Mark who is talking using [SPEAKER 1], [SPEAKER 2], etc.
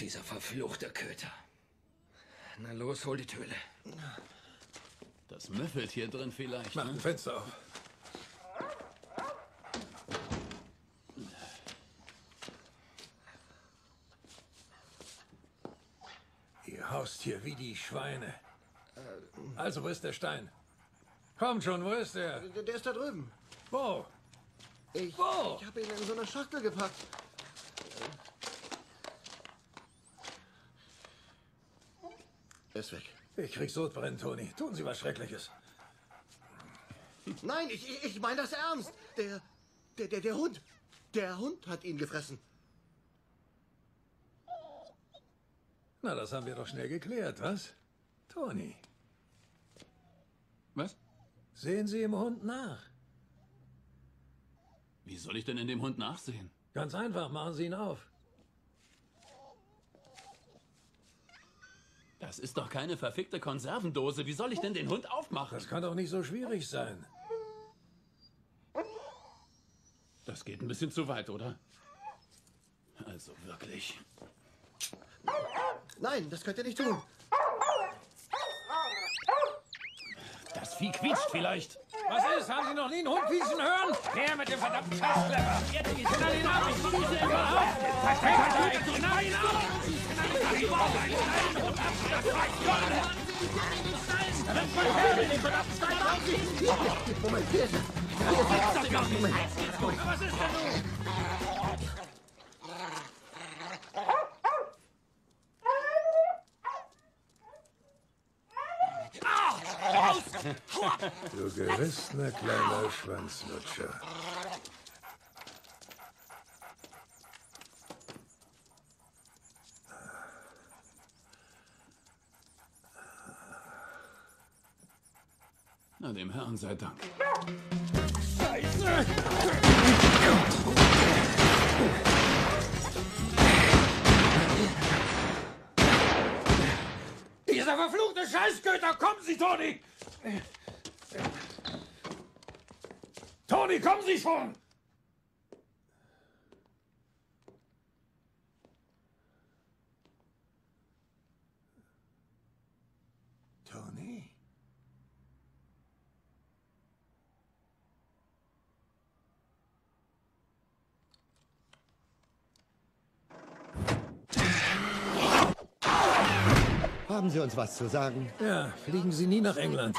[SPEAKER 1] dieser verfluchte Köter. Na los, hol die Töle.
[SPEAKER 2] Das müffelt hier drin vielleicht.
[SPEAKER 3] Mach
[SPEAKER 2] Ne?
[SPEAKER 3] ein Fenster auf. Ihr haust hier wie die Schweine. Also, wo ist der Stein? Komm schon, wo ist der?
[SPEAKER 4] Der, der ist da drüben.
[SPEAKER 3] Wo?
[SPEAKER 4] Ich,
[SPEAKER 3] Wo?
[SPEAKER 4] ich habe ihn in so eine Schachtel gepackt. Ist weg.
[SPEAKER 3] Ich krieg Sodbrennen, Toni. Tun Sie was Schreckliches.
[SPEAKER 4] Nein, ich, ich, meine das ernst. Der, der, der, der Hund. Der Hund hat ihn gefressen.
[SPEAKER 3] Na, das haben wir doch schnell geklärt, was? Toni,
[SPEAKER 2] Was?
[SPEAKER 3] sehen Sie im Hund nach.
[SPEAKER 2] Wie soll ich denn in dem Hund nachsehen?
[SPEAKER 3] Ganz einfach, machen Sie ihn auf.
[SPEAKER 2] Das ist doch keine verfickte Konservendose. Wie soll ich denn den Hund aufmachen?
[SPEAKER 3] Das kann doch nicht so schwierig sein.
[SPEAKER 2] Das geht ein bisschen zu weit, oder? Also wirklich.
[SPEAKER 4] Nein, das könnt ihr nicht tun.
[SPEAKER 2] Das Vieh quietscht vielleicht.
[SPEAKER 3] Was ist? Haben Sie noch nie einen Hund quietschen hören? Her mit dem verdammten Scheißklepper! Knall ihn ab! Ich schieße ihn auf! Verstecker! Ich knall ihn ab!
[SPEAKER 4] Moment, hier ist er.
[SPEAKER 3] Was ist denn nun? Du gerissener kleiner Schwanzlutscher.
[SPEAKER 2] Na, dem Herrn sei Dank.
[SPEAKER 3] Dieser verfluchte Scheißköter! Kommen Sie, Toni! Toni, kommen Sie schon!
[SPEAKER 4] Haben Sie uns was zu sagen?
[SPEAKER 3] Ja, fliegen Sie nie nach England.